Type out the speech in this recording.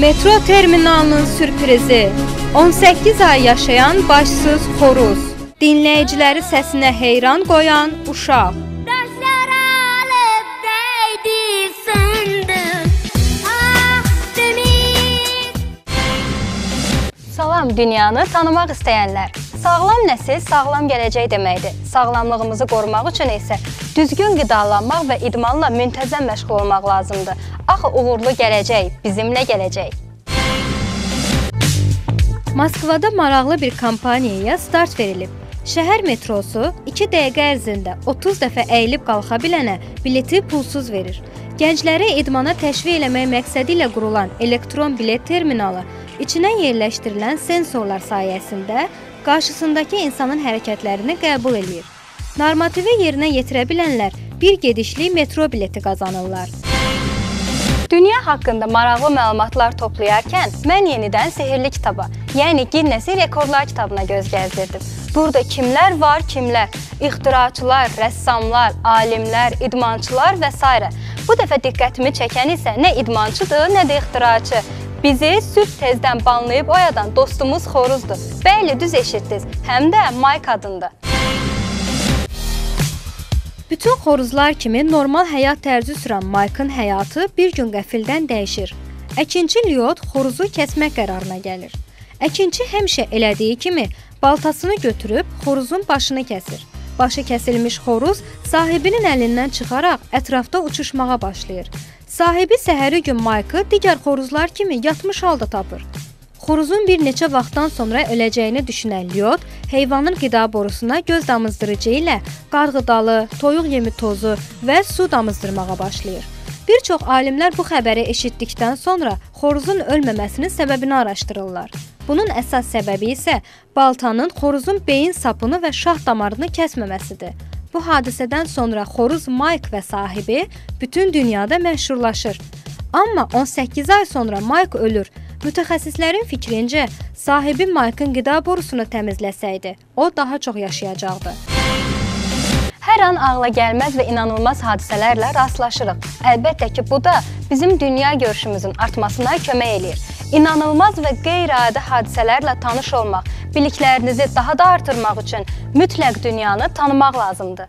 Metro terminalının sürprizi. 18 ay yaşayan başsız xoruz. Dinləyiciləri səsinə heyran qoyan uşaq. Salam dünyanı tanımaq istəyənlər. Sağlam nəsil sağlam gələcək deməkdir. Sağlamlığımızı qorumaq üçün isə düzgün qidalanmaq və idmanla müntəzəm məşğul olmaq lazımdır. Axı uğurlu gələcək bizimlə gələcək. Moskvada maraqlı bir kampaniyaya start verilib. Şəhər metrosu 2 dəqiqə ərzində 30 dəfə əyilib qalxa bilənə bileti pulsuz verir. Gəncləri idmana təşviq eləmək məqsədi ilə qurulan elektron bilet terminalı içinə yerləşdirilən sensorlar sayəsində qarşısındakı insanın hərəkətlərini qəbul eləyir. Normativi yerinə yetirə bilənlər bir gedişli metro bileti qazanırlar. Dünya haqqında maraqlı məlumatlar toplayarkən mən yenidən sehrli kitaba, yəni Guinness Rekordlar kitabına göz gəzdirdim. Burada kimlər var, kimlər? İxtiraçılar, rəssamlar, alimlər, idmançılar və s. Bu dəfə diqqətimi çəkən isə nə idmançıdır, nə də ixtiraçı. Bizi sübh tezdən banlayıb oyadan dostumuz xoruzdur. Bəli, düz eşitdiniz. Həm də Mike adında. Bütün xoruzlar kimi normal həyat tərzi sürən Mike'ın həyatı bir gün qəfildən dəyişir. Əkinçi Lyot xoruzu kəsmək qərarına gəlir. Əkinçi həmişə elədiyi kimi baltasını götürüb xoruzun başını kəsir. Başı kəsilmiş xoruz sahibinin əlindən çıxaraq ətrafda uçuşmağa başlayır. Sahibi səhəri gün Mike'ı digər xoruzlar kimi yatmış halda tapır. Xoruzun bir neçə vaxtdan sonra öləcəyini düşünən Lyot heyvanın qida borusuna göz damızdırıcı ilə qarğıdalı, toyuq yemi tozu və su damızdırmağa başlayır. Bir çox alimlər bu xəbəri eşitdikdən sonra xoruzun ölməməsinin səbəbini araşdırırlar. Bunun əsas səbəbi isə baltanın xoruzun beyin sapını və şah damarını kəsməməsidir. Bu hadisədən sonra xoruz Mike və sahibi bütün dünyada məşhurlaşır. Amma 18 ay sonra Mike ölür. Mütəxəssislərin fikrincə, sahibi Mike'ın qida borusunu təmizləsəydi, o daha çox yaşayacaqdı. Hər an ağla gəlməz və inanılmaz hadisələrlə rastlaşırıq. Əlbəttə ki, bu da bizim dünya görüşümüzün artmasına kömək eləyir. İnanılmaz və qeyri-adi hadisələrlə tanış olmaq, biliklərinizi daha da artırmaq üçün mütləq dünyanı tanımaq lazımdır.